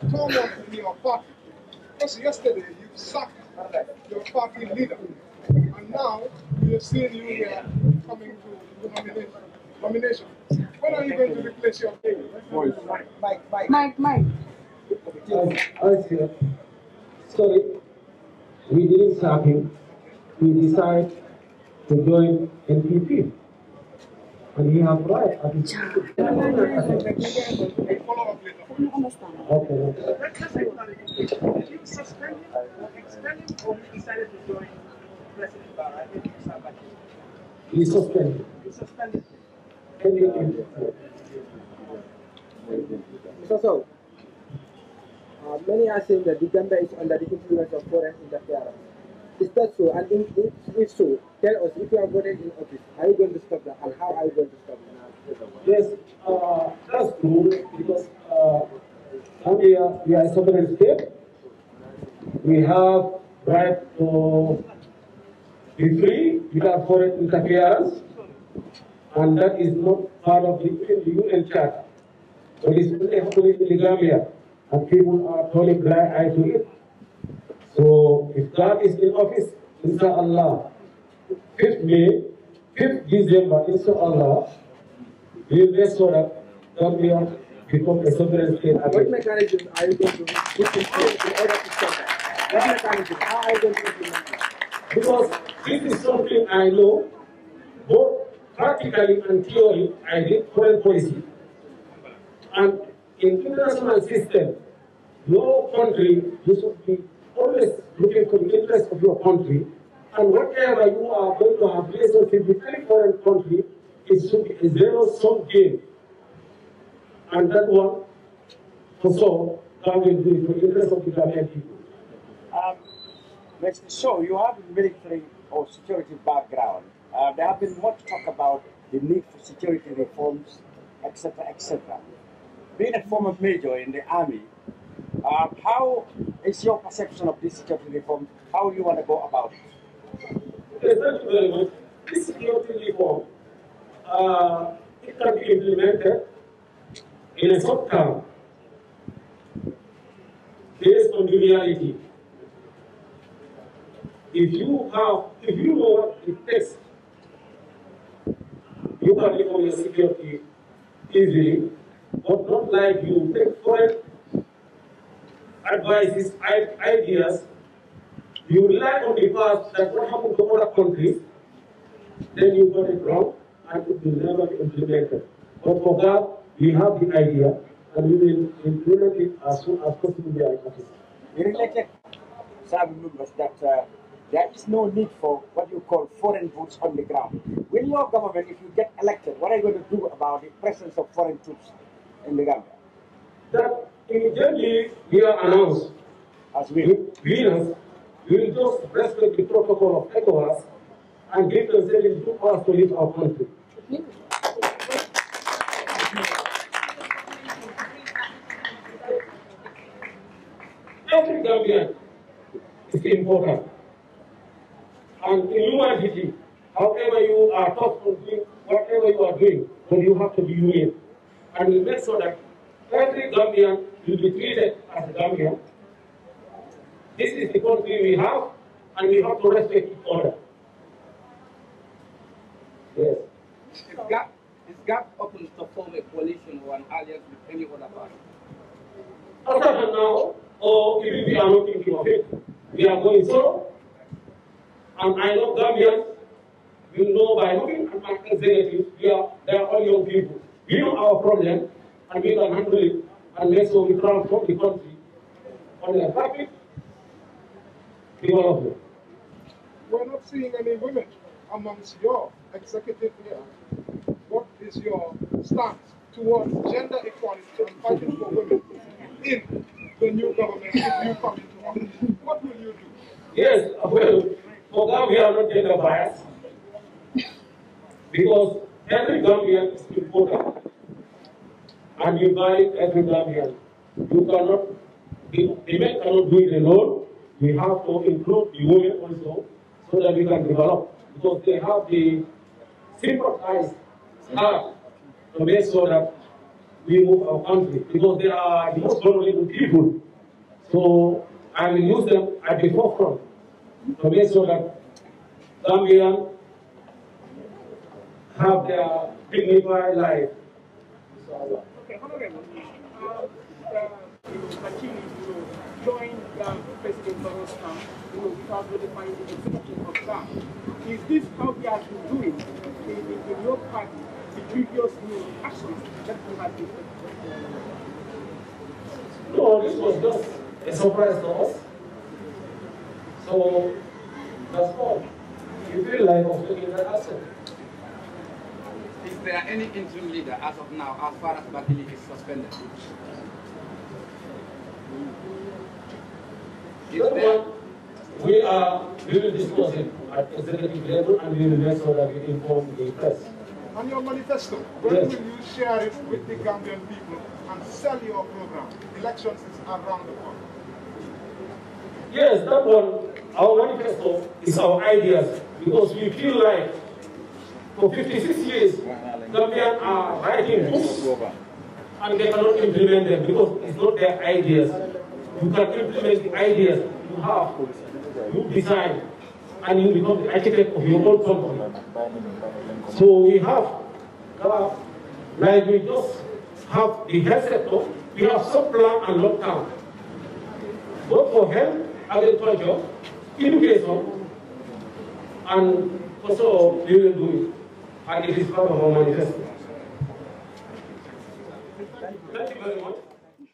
turmoil in your party. Because yesterday you sacked your party leader. And now we have seen you here coming to nomination. nomination. When are you going to replace your voice? Mike, Mike. Mike, Mike. I said, sorry, we didn't sack him. We decided to join NPP. And he has right at his Follow up later. Okay. you suspended suspended. You. You So, uh, many are saying that Gambia is under the influence of foreign interference. Is that so? And if, if, so, tell us if you are voted in office, are you going to stop that and how are you going to stop that? Yes, uh, that's true because uh, we are a sovereign state. We have right to be free without foreign interference, and that is not part of the, UN Charter. So it's only happening in Gambia, and people are totally blind eye to it. So if God is in office, inshallah, 5th May, 5th December, inshallah, we will make sure that Gambia become a sovereign state What mechanism are you going to put in place in order to stop that? What mechanism? How are you going to implement it? Because this is something I know, both practically and theory, I did foreign policy. And in international system, your country, you should be always looking for the interest of your country. And whatever you are going to have relationship with any foreign country, it should be a zero-sum game. And that one, for sure, God will it for the interest of the Ghanaian people. Um, so you have military or security background. Uh, there have been much talk about the need for security reforms, etc., etc. Being a former major in the army, uh, how is your perception of this security reform? How do you want to go about it? Thank you very much. This security reform, uh, it can be implemented in a short term based on the reality. If you have, if you know what it takes, you can reform your security easily, but not like you take foreign advices, ideas, you rely on the past that what happened to other countries, then you got it wrong and it will never be implemented. But for that, we have the idea and we will implement it as soon as possible we are. The related service members that uh, there is no need for what you call foreign boots on the ground. Will your government, if you get elected, what are you going to do about the presence of foreign troops in the Gambia? That immediately we are announced as we winners, we will just respect the protocol of ECOWAS and give them seven two hours to leave our country. Every Gambian is important. And in humanity, however you are taught to do whatever you are doing, then you have to be human. And we make sure that every Gambian will be treated as a Gambian. This is the country we have, and we have to respect each other. Yes. Is GAP, is GAP open to form a coalition or an alliance with any other party? After now, or if we are not thinking of it, we are going solo. And I know Gambians you know by looking at my executives, we are, they are all young people. We know our problem, and we can handle it, sure we transform the country on a rapid development. We're not seeing any women amongst your executive here. What is your stance towards gender equality and fighting for women in the new government if you come into office? What will you do? Yes, well, for that we are not gender biased. Because every Gambian is important. And you value every Gambian. You cannot, the, the men cannot do it alone. We have to include the women also so that we can develop. Because they have the sympathized heart to make sure that we move our country because they are the most vulnerable people. So I will use them at the forefront to make sure that Gambians have their dignified life. Uh, uh, camp, you. Is this how we have been doing in, in, in your party, the previous know, actions that you have been No, this was just a surprise to us. So that's all. You feel like of taking that action. Is there any interim leader as of now, as far as Batili is suspended? Is That there? we are, we will discuss it at executive level and we will make sure that we inform the press. On your manifesto, when Yes. will you share it with the Gambian people and sell your program? Elections is around the corner. Yes, that one, our manifesto is our ideas because we feel like for 56 years, Gambians are writing books and they cannot implement them because it's not their ideas. You can implement the ideas you have, you design, and you become the architect of your own company. So we have, uh, like we just have the health sector, we have sub-plan and lockdown. Both for health, agriculture, education, and also we will do it. And it is part of our manifesto.